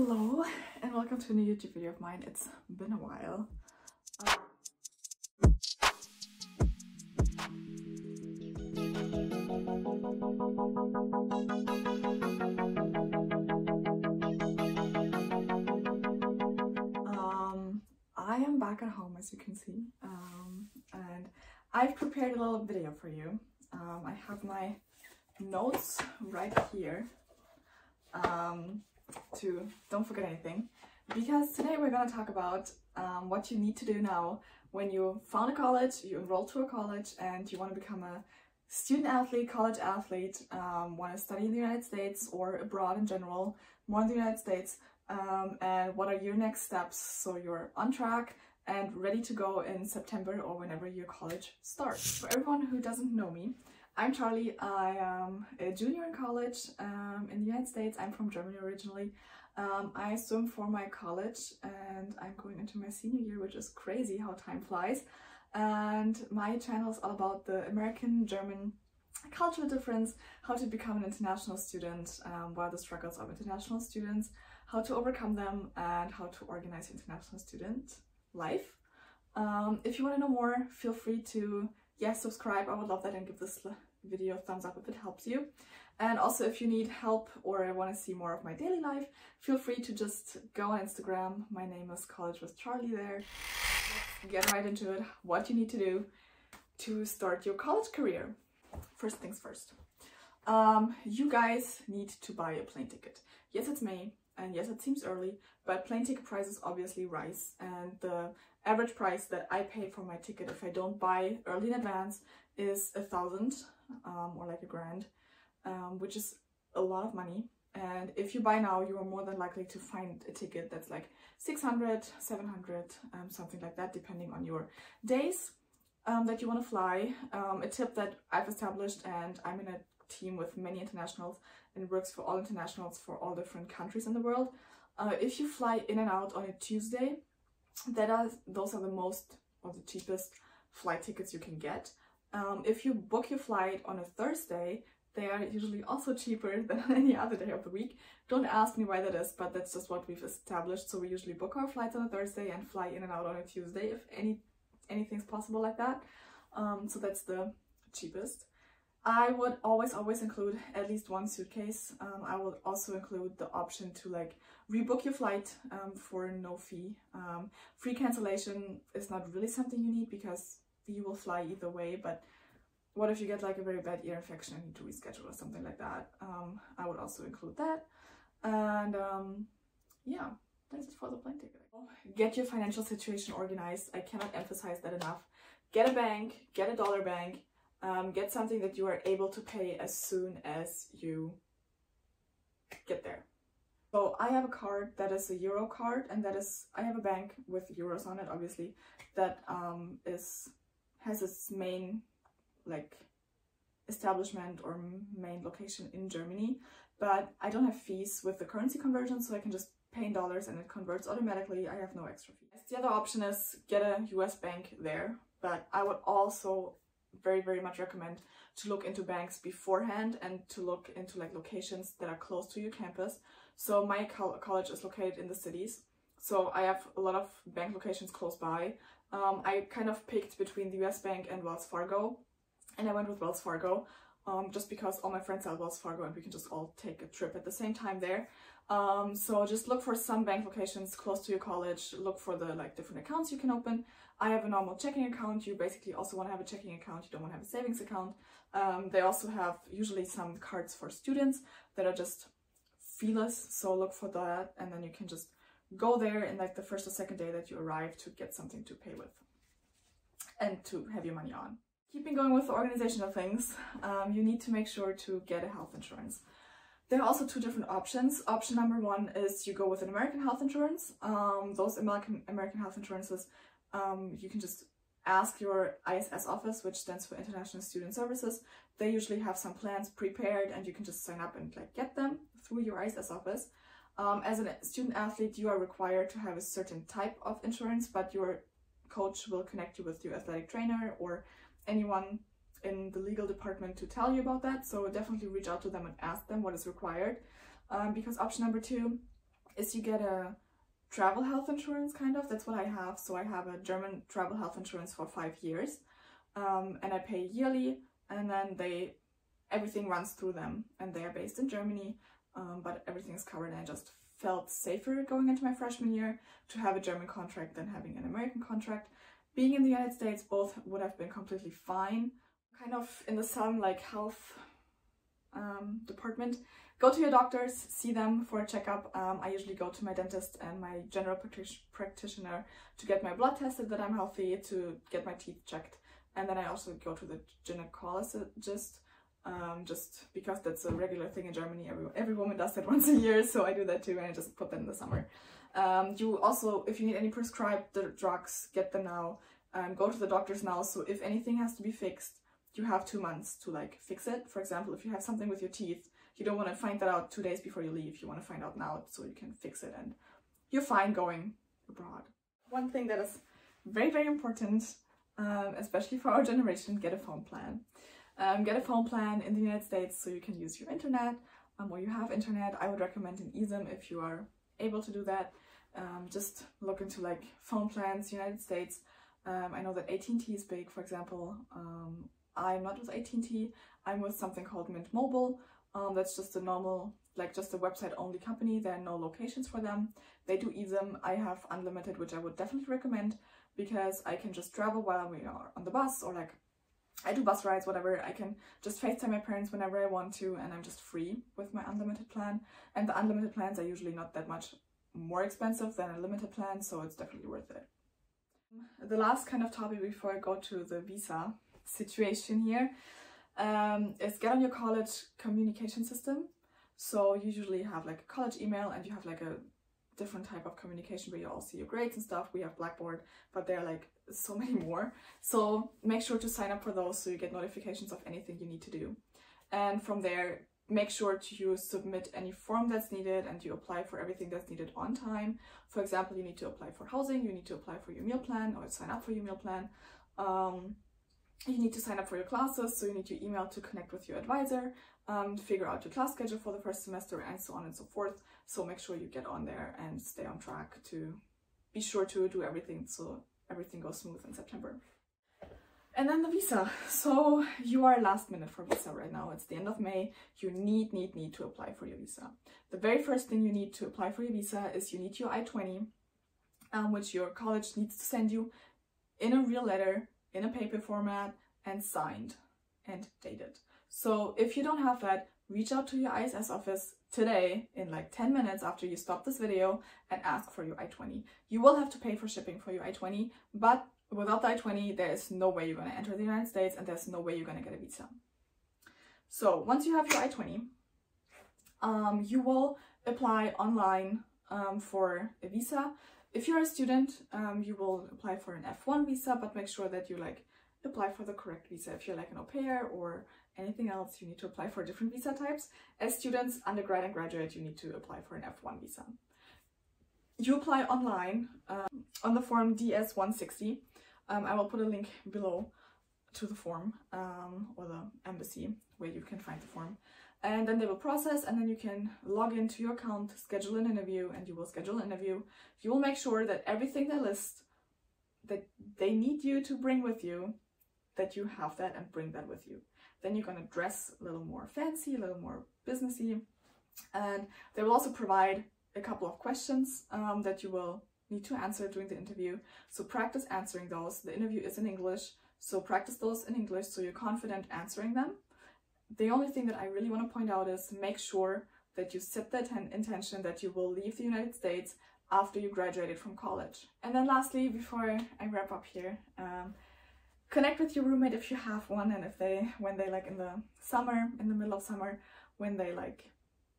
Hello and welcome to a new YouTube video of mine. It's been a while. Um, I am back at home as you can see um, and I've prepared a little video for you. Um, I have my notes right here um, to don't forget anything because today we're going to talk about um, what you need to do now when you found a college, you enroll to a college and you want to become a student athlete, college athlete, um, want to study in the United States or abroad in general, more in the United States, um, and what are your next steps so you're on track and ready to go in September or whenever your college starts. For everyone who doesn't know me, I'm Charly. I am a junior in college um, in the United States. I'm from Germany originally. Um, I swim for my college and I'm going into my senior year, which is crazy how time flies. And my channel is all about the American-German cultural difference, how to become an international student, um, what are the struggles of international students, how to overcome them, and how to organize international student life. Um, if you want to know more, feel free to, yes, subscribe. I would love that and give this video a thumbs up if it helps you. And also if you need help or I want to see more of my daily life, feel free to just go on Instagram. My name is College with Charly there. Get right into it. What you need to do to start your college career. First things first. Um, you guys need to buy a plane ticket. Yes, it's May, and yes, it seems early, but plane ticket prices obviously rise, and the average price that I pay for my ticket if I don't buy early in advance is a thousand um, or like a grand, um, which is a lot of money. And if you buy now, you are more than likely to find a ticket that's like 600, 700, um, something like that, depending on your days um, that you want to fly. Um, a tip that I've established, and I'm in a team with many internationals and works for all internationals for all different countries in the world. Uh, if you fly in and out on a Tuesday, that are, those are the most or the cheapest flight tickets you can get. Um, if you book your flight on a Thursday, they are usually also cheaper than any other day of the week. Don't ask me why that is, but that's just what we've established. So we usually book our flights on a Thursday and fly in and out on a Tuesday if any anything's possible like that. Um, so that's the cheapest. I would always, always include at least one suitcase. Um, I would also include the option to like rebook your flight um, for no fee. Um, free cancellation is not really something you need because you will fly either way, but what if you get like a very bad ear infection and need to reschedule or something like that? Um, I would also include that. And um, yeah, that's it for the plane ticket. Get your financial situation organized. I cannot emphasize that enough. Get a bank, get a dollar bank, um, get something that you are able to pay as soon as you get there. So I have a card that is a euro card and that is, I have a bank with euros on it obviously, that um, is has its main like establishment or main location in Germany, but I don't have fees with the currency conversion, so I can just pay in dollars and it converts automatically. I have no extra fees. The other option is get a US bank there, but I would also very, very much recommend to look into banks beforehand and to look into like locations that are close to your campus. So my college is located in the cities. So I have a lot of bank locations close by. Um, I kind of picked between the US Bank and Wells Fargo and I went with Wells Fargo um, just because all my friends are at Wells Fargo and we can just all take a trip at the same time there. Um, so just look for some bank locations close to your college, look for the like different accounts you can open. I have a normal checking account, you basically also want to have a checking account, you don't want to have a savings account. Um, they also have usually some cards for students that are just feeless, so look for that and then you can just go there in like the first or second day that you arrive to get something to pay with and to have your money on. Keeping going with the organizational things, um, you need to make sure to get a health insurance. There are also two different options. Option number one is you go with an American health insurance. Um, those American, American health insurances, um, you can just ask your ISS office, which stands for International Student Services. They usually have some plans prepared and you can just sign up and like get them through your ISS office. Um, as a student athlete, you are required to have a certain type of insurance, but your coach will connect you with your athletic trainer or anyone in the legal department to tell you about that. So definitely reach out to them and ask them what is required. Um, because option number two is you get a travel health insurance kind of that's what i have so i have a german travel health insurance for five years um, and i pay yearly and then they everything runs through them and they are based in germany um, but everything is covered and i just felt safer going into my freshman year to have a german contract than having an american contract being in the united states both would have been completely fine kind of in the sun like health um, department go to your doctors, see them for a checkup. Um, I usually go to my dentist and my general practitioner to get my blood tested that I'm healthy, to get my teeth checked. And then I also go to the gynecologist, um, just because that's a regular thing in Germany. Every, every woman does that once a year, so I do that too, and I just put them in the summer. Um, you also, if you need any prescribed drugs, get them now. Um, go to the doctors now, so if anything has to be fixed, you have two months to like fix it. For example, if you have something with your teeth, you don't want to find that out two days before you leave. You want to find out now so you can fix it and you're fine going abroad. One thing that is very, very important, um, especially for our generation, get a phone plan. Um, get a phone plan in the United States so you can use your internet um, or you have internet. I would recommend an eSIM if you are able to do that. Um, just look into like phone plans, United States. Um, I know that AT&T is big, for example. Um, I'm not with AT&T, I'm with something called Mint Mobile, um, that's just a normal, like just a website only company. There are no locations for them. They do eSIM. I have unlimited, which I would definitely recommend because I can just travel while we are on the bus or like I do bus rides, whatever. I can just FaceTime my parents whenever I want to and I'm just free with my unlimited plan. And the unlimited plans are usually not that much more expensive than a limited plan, so it's definitely worth it. The last kind of topic before I go to the visa situation here um, is get on your college communication system. So you usually have like a college email and you have like a different type of communication where you all see your grades and stuff. We have Blackboard, but they're like so many more. So make sure to sign up for those so you get notifications of anything you need to do. And from there, make sure to you submit any form that's needed and you apply for everything that's needed on time. For example, you need to apply for housing, you need to apply for your meal plan or sign up for your meal plan. Um, you need to sign up for your classes, so you need your email to connect with your advisor, um, figure out your class schedule for the first semester, and so on and so forth. So make sure you get on there and stay on track to be sure to do everything so everything goes smooth in September. And then the visa. So you are last minute for visa right now. It's the end of May. You need, need, need to apply for your visa. The very first thing you need to apply for your visa is you need your I-20, um, which your college needs to send you in a real letter in a paper format and signed and dated. So if you don't have that, reach out to your ISS office today in like 10 minutes after you stop this video and ask for your I-20. You will have to pay for shipping for your I-20, but without the I-20, there is no way you're going to enter the United States and there's no way you're going to get a visa. So once you have your I-20, um, you will apply online um, for a visa if you're a student, um, you will apply for an F1 visa, but make sure that you like apply for the correct visa. If you're like an au pair or anything else, you need to apply for different visa types. As students, undergrad and graduate, you need to apply for an F1 visa. You apply online um, on the form DS-160. Um, I will put a link below to the form um, or the embassy where you can find the form and then they will process and then you can log into your account, schedule an interview and you will schedule an interview. You will make sure that everything they list that they need you to bring with you, that you have that and bring that with you. Then you're going to dress a little more fancy, a little more businessy and they will also provide a couple of questions um, that you will need to answer during the interview. So practice answering those. The interview is in English, so practice those in English so you're confident answering them the only thing that I really want to point out is make sure that you set that intention that you will leave the United States after you graduated from college. And then lastly, before I wrap up here, um, connect with your roommate if you have one and if they, when they like in the summer, in the middle of summer, when they like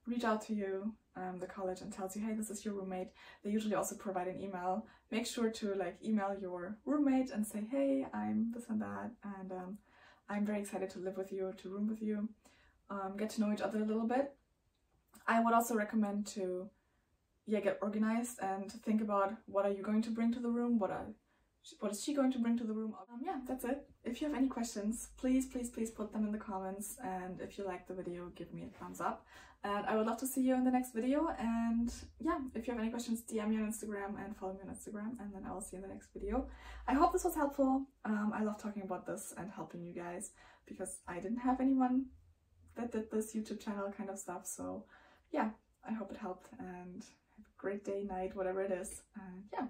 reach out to you, um, the college and tells you, hey, this is your roommate, they usually also provide an email. Make sure to like email your roommate and say, hey, I'm this and that, and um, I'm very excited to live with you, to room with you, um, get to know each other a little bit. I would also recommend to yeah, get organized and think about what are you going to bring to the room, what are what is she going to bring to the room? Um, yeah, that's it. If you have any questions, please, please, please put them in the comments. And if you like the video, give me a thumbs up. And I would love to see you in the next video. And yeah, if you have any questions, DM me on Instagram and follow me on Instagram. And then I will see you in the next video. I hope this was helpful. Um, I love talking about this and helping you guys because I didn't have anyone that did this YouTube channel kind of stuff. So yeah, I hope it helped and have a great day, night, whatever it is. And yeah.